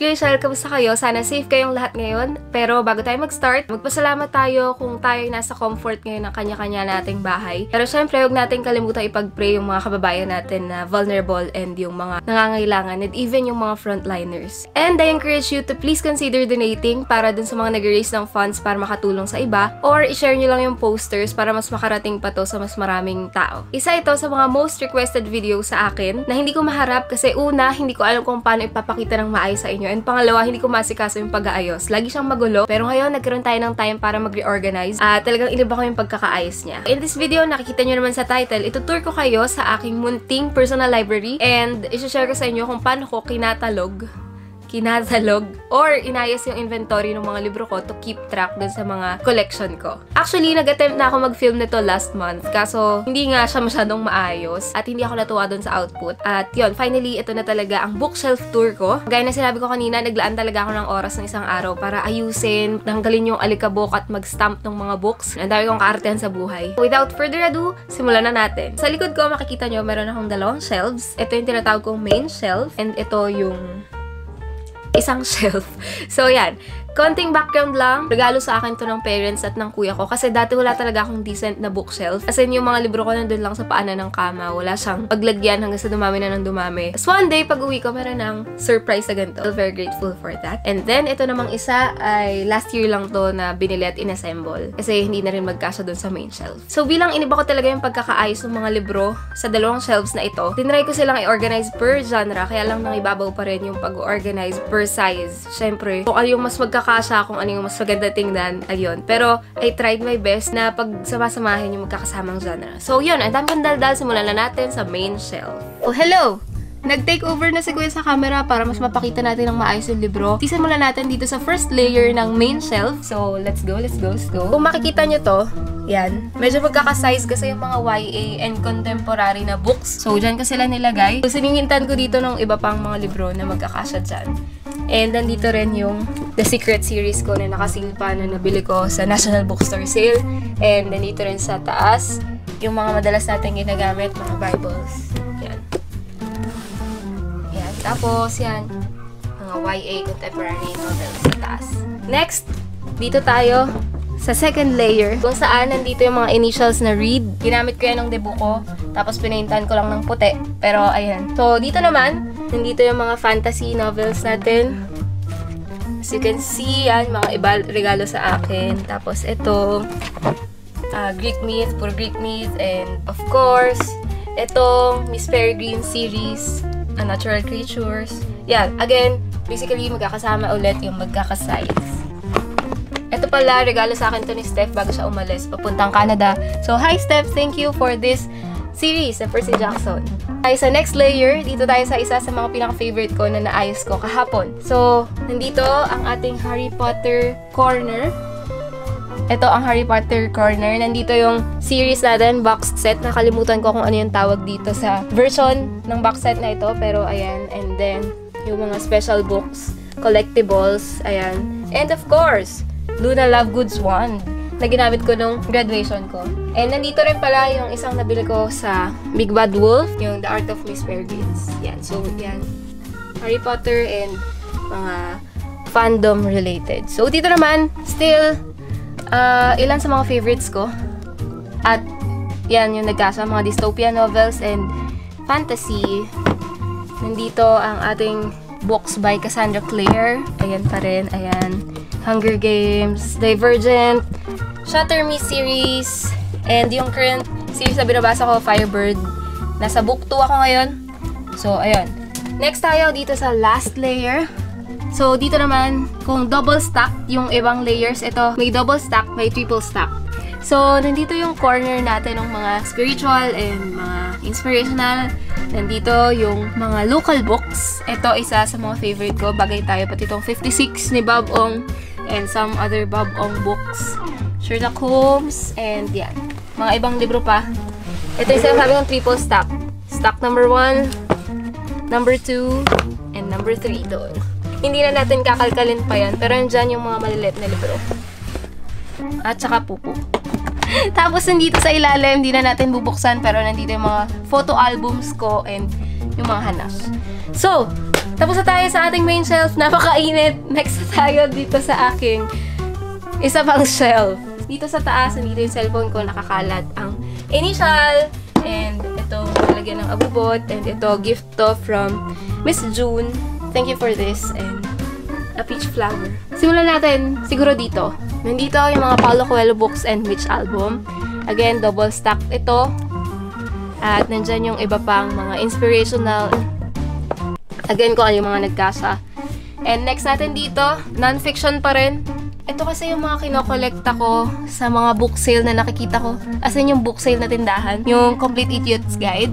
Michelle, kamusta kayo? Sana safe kayong lahat ngayon. Pero bago tayo mag-start, magpasalamat tayo kung tayo ay nasa comfort ngayon ng kanya-kanya nating bahay. Pero syempre, huwag natin kalimutan ipag-pray yung mga kababayan natin na vulnerable and yung mga nangangailangan and even yung mga frontliners. And I encourage you to please consider donating para dun sa mga nag-raise ng funds para makatulong sa iba or i-share nyo lang yung posters para mas makarating pa to sa mas maraming tao. Isa ito sa mga most requested video sa akin na hindi ko maharap kasi una, hindi ko alam kung paano ipapakita ng maayos sa inyo. And pangalawa, hindi ko masikaso yung pag-aayos. Lagi siyang magulo. Pero ngayon, nagkaroon tayo ng time para mag-reorganize. At talagang iniba ko yung pagkakaayos niya. In this video, nakikita nyo naman sa title, itutour ko kayo sa aking munting personal library. And isi-share ko sa inyo kung paano ko kinatalog kinatalog or inayos yung inventory ng mga libro ko to keep track dun sa mga collection ko. Actually, nag-attempt na ako mag-film nito last month kaso hindi nga siya masyadong maayos at hindi ako natuwa dun sa output. At yon finally, ito na talaga ang bookshelf tour ko. Gaya na sinabi ko kanina, naglaan talaga ako ng oras ng isang araw para ayusin, tanggalin yung alikabok at mag-stamp ng mga books. Ang dami kong kaartehan sa buhay. Without further ado, simulan na natin. Sa likod ko, makikita nyo, meron akong dalawang shelves. Ito yung tinatawag kong main shelf and ito yung isang shelf. So, yan. Konting background lang. Regalo sa akin to ng parents at ng kuya ko. Kasi dati wala talaga akong decent na bookshelf. Kasi yung mga libro ko nandun lang sa paanan ng kama. Wala siyang paglagyan hanggang sa dumami na ng dumami. So, one day, pag uwi ko, meron ng surprise na ganito. I'm very grateful for that. And then, ito namang isa ay last year lang to na binili at inassemble. Kasi hindi na rin magkasya dun sa main shelf. So, bilang iniba ko talaga yung pagkakaayos ng mga libro sa dalawang shelves na ito, tinry ko silang i-organize per genre. Kaya lang nang ibabaw pa rin yung pag-organize per size. Siyempre, kung ano yung mas magkakasya, kung ano yung mas maganda tingnan, ayun. Pero, I tried my best na pag sama-samahin yung magkakasamang genre. So, yun. Ang dami kong daldal. Simulan na natin sa main shelf. Oh, hello! Nag-take over na si Kuya sa camera para mas mapakita natin ng maayos yung libro. Simulan natin dito sa first layer ng main shelf. So, let's go, let's go, let's go. Kung makikita nyo to, yan. Medyo magkakasize kasi yung mga YA and contemporary na books. So, dyan ko sila nilagay. So, siningintan ko dito ng iba pang mga libro na magkakasya dyan. And nandito rin yung The Secret series ko na nakasil pa na nabili ko sa National Bookstore Sale. And nandito rin sa taas yung mga madalas natin ginagamit, mga Bibles. Yan. Yan. Tapos, yan. Mga YA contemporary novels sa taas. Next, dito tayo sa second layer, kung saan nandito yung mga initials na read. Ginamit ko yan ng debut ko, tapos pinaintan ko lang ng puti. Pero, ayan. So, dito naman, nandito yung mga fantasy novels natin. As you can see, yan, mga iba regalo sa akin. Tapos, ito, uh, Greek myth, puro Greek myth, and of course, itong Miss Peregrine series, Unnatural Creatures. Yan, again, basically, magkakasama ulit yung magkakasize. Ito pala, regalo sa akin to ni Steph bago siya umalis, papuntang Canada. So, hi Steph, thank you for this series na Percy Jackson. Ay, sa next layer, dito tayo sa isa sa mga pinaka-favorite ko na naayos ko kahapon. So, nandito ang ating Harry Potter corner. Ito ang Harry Potter corner. Nandito yung series natin, box set. Nakalimutan ko kung ano yung tawag dito sa version ng box set na ito. Pero, ayan. And then, yung mga special books, collectibles, ayan. And of course, Luna Lovegood's wand na ginamit ko nung graduation ko. And nandito rin pala yung isang nabili ko sa Big Bad Wolf, yung The Art of Miss Peregrines. Yan, so yan. Harry Potter and mga fandom related. So dito naman, still, uh, ilan sa mga favorites ko. At yan yung nagkasa, mga dystopian novels and fantasy. Nandito ang ating books by Cassandra Clare. Ayan pa rin, ayan. Hunger Games, Divergent, Shutter Me series, and yung current series na binabasa ko, Firebird. Nasa book 2 ako ngayon. So, ayun. Next tayo dito sa last layer. So, dito naman, kung double stack yung ibang layers, ito, may double stack, may triple stack. So, nandito yung corner natin ng mga spiritual and mga inspirational. Nandito yung mga local books. Ito, isa sa mga favorite ko. Bagay tayo pati itong 56 ni Bob Ong and some other Bob Ong books. Sherlock Holmes, and yan. Mga ibang libro pa. Ito yung sinasabi ng triple stack. Stack number 1, number 2, and number 3 doon. Hindi na natin kakalkalin pa yan, pero nandyan yung mga maliliit na libro. At saka pupo. Tapos nandito sa ilalim, hindi na natin bubuksan, pero nandito yung mga photo albums ko and yung mga hanas. So, Tapos na tayo sa ating main shelf. Napakainit. Next tayo dito sa aking isa pang shelf. Dito sa taas, nandito yung cellphone ko, nakakalat ang initial. And ito, malagyan ng abubot. And ito, gift to from Miss June. Thank you for this. And a peach flower. Simulan natin siguro dito. Nandito yung mga Paulo Coelho books and Mitch album. Again, double stack ito. At nandyan yung iba pang mga inspirational. Again, kung ano yung mga nagkasa. And next natin dito, non-fiction pa rin. Ito kasi yung mga kinokolekta ko sa mga book sale na nakikita ko. As in yung book sale na tindahan. Yung Complete Idiot's Guide.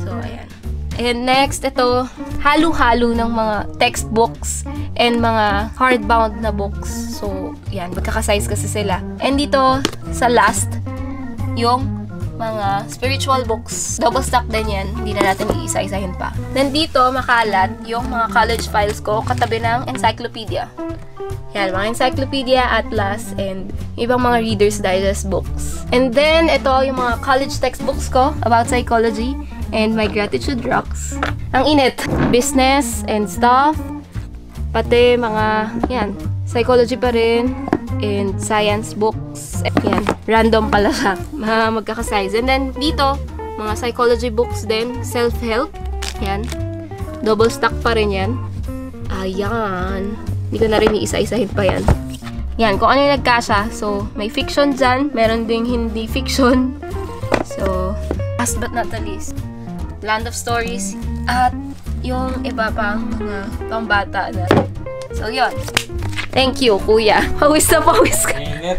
So, ayan. And next, ito, halo-halo ng mga textbooks and mga hardbound na books. So, yan, magkakasize kasi sila. And dito, sa last, yung mga spiritual books. Double stack din yan. Hindi na natin iisa-isahin pa. Nandito, makalat yung mga college files ko katabi ng encyclopedia. Yan, mga encyclopedia, atlas, and ibang mga Reader's Digest books. And then, ito yung mga college textbooks ko about psychology and my gratitude rocks. Ang init. Business and stuff. Pati mga, yan, psychology pa rin. And science books. Yan, random pala siya. Mga magkakasize. And then, dito, mga psychology books din. Self-help. Yan. Double stack pa rin yan. Ayan. Hindi ko na rin iisa-isahin pa yan. Yan, kung ano yung nagkasa. So, may fiction dyan. Meron ding hindi fiction. So, last but not the least, Land of Stories. At yung iba pang mga pambata na. So, yun. Thank you, kuya. Pawis na pawis ka. Init.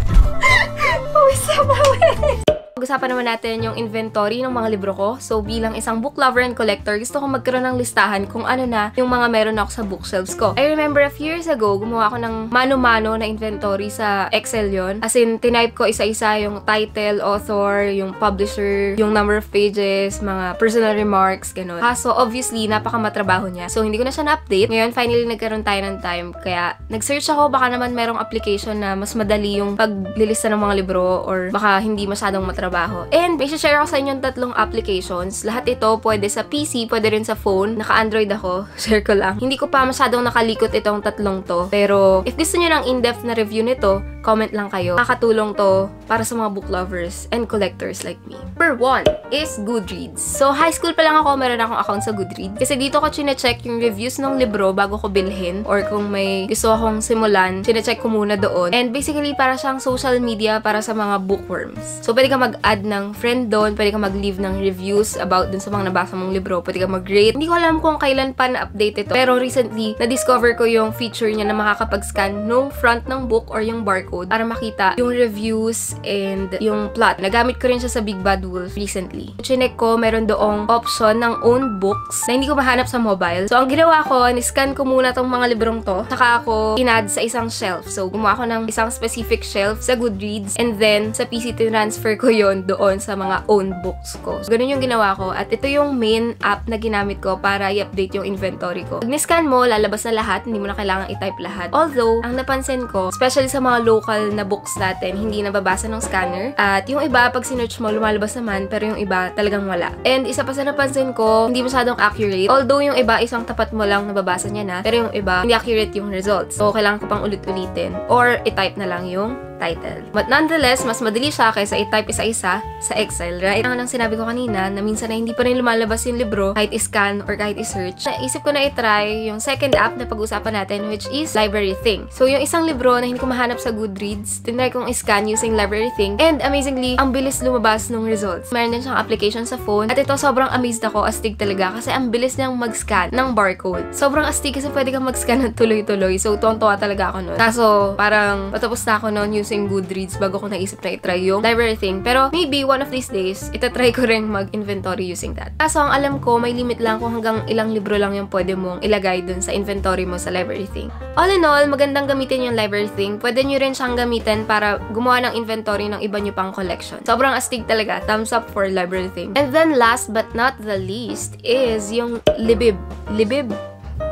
Pawis na pawis. Pag-usapan naman natin yung inventory ng mga libro ko. So, bilang isang book lover and collector, gusto ko magkaroon ng listahan kung ano na yung mga meron ako sa bookshelves ko. I remember a few years ago, gumawa ako ng mano-mano na inventory sa Excel yon. As in, tinype ko isa-isa yung title, author, yung publisher, yung number of pages, mga personal remarks, gano'n. Kaso, obviously, napakamatrabaho niya. So, hindi ko na siya na-update. Ngayon, finally, nagkaroon tayo ng time. Kaya, nag-search ako, baka naman merong application na mas madali yung paglilista ng mga libro or baka hindi masyadong matrabaho trabaho. And may share ako sa inyo tatlong applications. Lahat ito pwede sa PC, pwede rin sa phone. Naka-Android ako. Share ko lang. Hindi ko pa masyadong nakalikot itong tatlong to. Pero if gusto niyo ng in-depth na review nito, comment lang kayo. Nakakatulong to para sa mga book lovers and collectors like me. Number one is Goodreads. So, high school pa lang ako, meron akong account sa Goodreads. Kasi dito ko chine-check yung reviews ng libro bago ko bilhin. Or kung may gusto akong simulan, chine-check ko muna doon. And basically, para siyang social media para sa mga bookworms. So, pwede ka mag-add ng friend doon, pwede ka mag-leave ng reviews about dun sa mga nabasa mong libro, pwede ka mag-rate. Hindi ko alam kung kailan pa na-update ito. Pero recently, na-discover ko yung feature niya na makakapag-scan nung front ng book or yung barcode para makita yung reviews and yung plot. Nagamit ko rin siya sa Big Bad Wolf recently. Chinek ko, meron doong option ng own books na hindi ko mahanap sa mobile. So, ang ginawa ko, ni-scan ko muna tong mga librong to. Saka ako inad sa isang shelf. So, gumawa ko ng isang specific shelf sa Goodreads and then sa PC transfer ko yon doon sa mga own books ko. So, ganun yung ginawa ko. At ito yung main app na ginamit ko para i-update yung inventory ko. Pag ni-scan mo, lalabas na lahat. Hindi mo na kailangan i-type lahat. Although, ang napansin ko, especially sa mga local na books natin, hindi nababasa ng scanner. At yung iba, pag sinerch mo, lumalabas naman, pero yung iba, talagang wala. And isa pa sa napansin ko, hindi masyadong accurate. Although yung iba, isang tapat mo lang nababasa niya na, pero yung iba, hindi accurate yung results. So, kailangan ko pang ulit-ulitin. Or, i-type na lang yung title. But nonetheless, mas madali siya kaysa i-type isa-isa sa Excel, right? Ang nang sinabi ko kanina, na minsan na hindi pa rin lumalabas yung libro, kahit i-scan or kahit i-search. Naisip ko na i-try yung second app na pag-usapan natin, which is Library Thing. So, yung isang libro na hindi ko mahanap sa Goodreads, tinry kong i-scan using Library Thing. And amazingly, ang bilis lumabas ng results. Meron din siyang application sa phone. At ito, sobrang amazed ako, astig talaga, kasi ang bilis niyang mag-scan ng barcode. Sobrang astig kasi pwede kang mag-scan ng tuloy-tuloy. So, tuwan-tuwa talaga ako nun. Kaso, parang patapos na ako nun using Goodreads bago ko naisip na i-try yung library thing. Pero maybe one of these days, itatry ko rin mag-inventory using that. Kaso ang alam ko, may limit lang kung hanggang ilang libro lang yung pwede mong ilagay dun sa inventory mo sa library thing. All in all, magandang gamitin yung library thing. Pwede nyo rin siyang gamitin para gumawa ng inventory ng iba nyo pang collection. Sobrang astig talaga. Thumbs up for library thing. And then last but not the least is yung Libib. Libib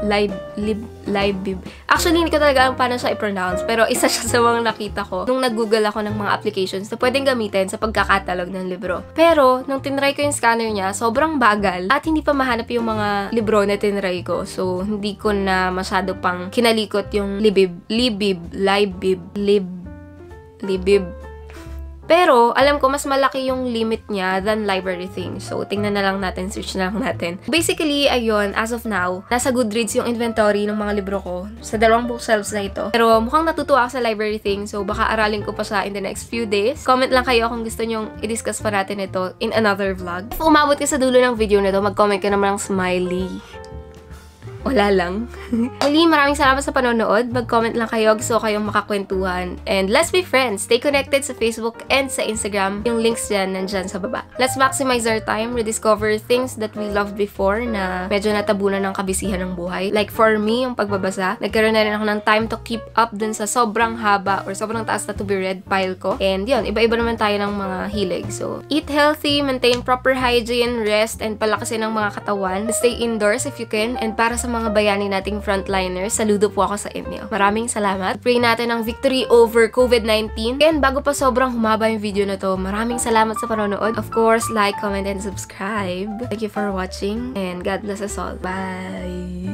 Lib, lib, libib. Actually, hindi ko talaga alam paano siya i-pronounce, pero isa siya sa mga nakita ko nung nag-google ako ng mga applications na pwedeng gamitin sa pagkakatalog ng libro. Pero, nung tinry ko yung scanner niya, sobrang bagal at hindi pa mahanap yung mga libro na tinry ko. So, hindi ko na masyado pang kinalikot yung libib, libib, libib, lib, libib, pero, alam ko, mas malaki yung limit niya than library things. So, tingnan na lang natin, search na lang natin. Basically, ayun, as of now, nasa Goodreads yung inventory ng mga libro ko sa dalawang bookshelves na ito. Pero, mukhang natutuwa ako sa library things, so baka aralin ko pa siya in the next few days. Comment lang kayo kung gusto nyong i-discuss pa natin ito in another vlog. If umabot ka sa dulo ng video na to, mag-comment ka naman ng smiley wala lang. Muli, maraming salamat sa panonood. Mag-comment lang kayo. Gusto kayong makakwentuhan. And let's be friends. Stay connected sa Facebook and sa Instagram. Yung links dyan, nandyan sa baba. Let's maximize our time. Rediscover things that we loved before na medyo natabunan ng kabisihan ng buhay. Like for me, yung pagbabasa. Nagkaroon na rin ako ng time to keep up dun sa sobrang haba or sobrang taas na to be read pile ko. And yun, iba-iba naman tayo ng mga hilig. So, eat healthy, maintain proper hygiene, rest, and palakasin ng mga katawan. Stay indoors if you can. And para sa mga bayani nating frontliners. Saludo po ako sa inyo. Maraming salamat. Pray natin ang victory over COVID-19. And bago pa sobrang humaba yung video na to, maraming salamat sa panonood. Of course, like, comment, and subscribe. Thank you for watching and God bless us all. Bye!